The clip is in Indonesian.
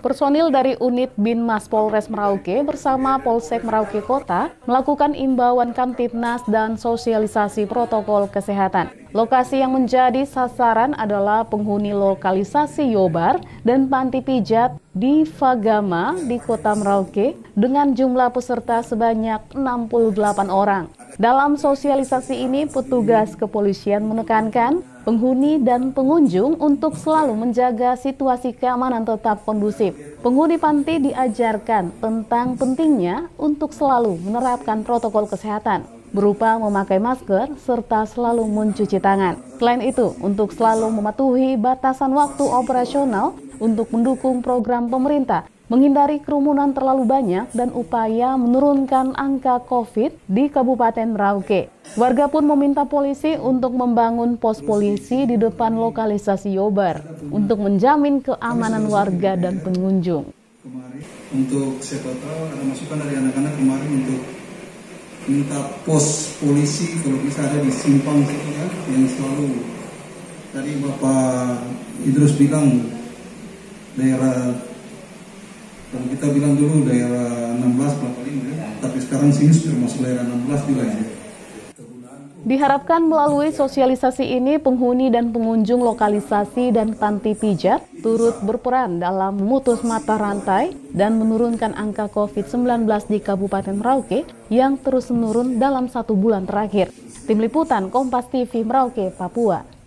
Personil dari unit Binmas Polres Merauke bersama Polsek Merauke Kota melakukan imbauan Kamtipnas dan sosialisasi protokol kesehatan. Lokasi yang menjadi sasaran adalah penghuni lokalisasi Yobar dan panti pijat di Fagama di Kota Merauke dengan jumlah peserta sebanyak 68 orang. Dalam sosialisasi ini, petugas kepolisian menekankan penghuni dan pengunjung untuk selalu menjaga situasi keamanan tetap kondusif. Penghuni panti diajarkan tentang pentingnya untuk selalu menerapkan protokol kesehatan berupa memakai masker serta selalu mencuci tangan. Selain itu, untuk selalu mematuhi batasan waktu operasional untuk mendukung program pemerintah menghindari kerumunan terlalu banyak dan upaya menurunkan angka COVID di Kabupaten Merauke. Warga pun meminta polisi untuk membangun pos polisi di depan lokalisasi Yobar untuk menjamin keamanan warga dan pengunjung. Untuk siapa tahu ada masukan dari anak-anak kemarin untuk minta pos polisi kalau bisa ada di simpang situ ya yang selalu tadi Bapak Idrus bilang daerah kita bilang dulu daerah 16 berapa ya, tapi sekarang sini sudah masuk daerah 16 juga ya. Diharapkan melalui sosialisasi ini penghuni dan pengunjung lokalisasi dan panti pijat turut berperan dalam memutus mata rantai dan menurunkan angka COVID-19 di Kabupaten Merauke yang terus menurun dalam satu bulan terakhir. Tim Liputan Kompas TV Merauke, Papua.